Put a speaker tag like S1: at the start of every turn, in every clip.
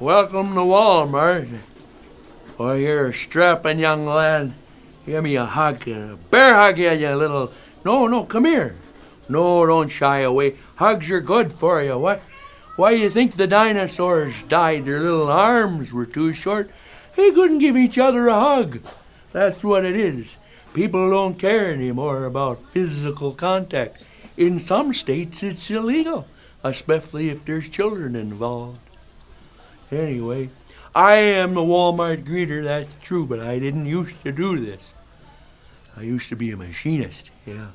S1: Welcome to Walmart. Why, you're a strapping young lad. Give me a hug, a bear hug, you, you little. No, no, come here. No, don't shy away. Hugs are good for you. What? Why you think the dinosaurs died? Their little arms were too short. They couldn't give each other a hug. That's what it is. People don't care anymore about physical contact. In some states, it's illegal, especially if there's children involved. Anyway, I am the Walmart greeter, that's true, but I didn't used to do this. I used to be a machinist, yeah.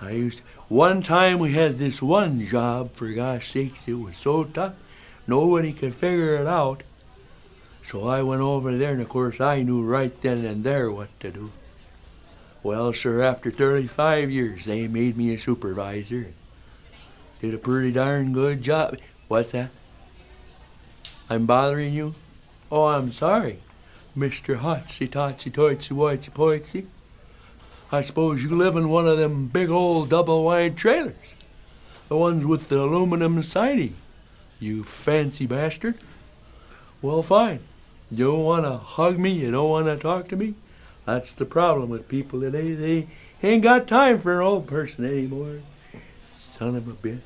S1: I used to, one time we had this one job, for gosh sakes, it was so tough, nobody could figure it out. So I went over there, and of course I knew right then and there what to do. Well, sir, after 35 years, they made me a supervisor. Did a pretty darn good job. What's that? I'm bothering you? Oh, I'm sorry, Mr. Hotsy Totsy Toitsy Whitesy Poitsy. I suppose you live in one of them big old double wide trailers. The ones with the aluminum siding. You fancy bastard. Well, fine. You don't want to hug me, you don't want to talk to me. That's the problem with people today. They ain't got time for an old person anymore. Son of a bitch.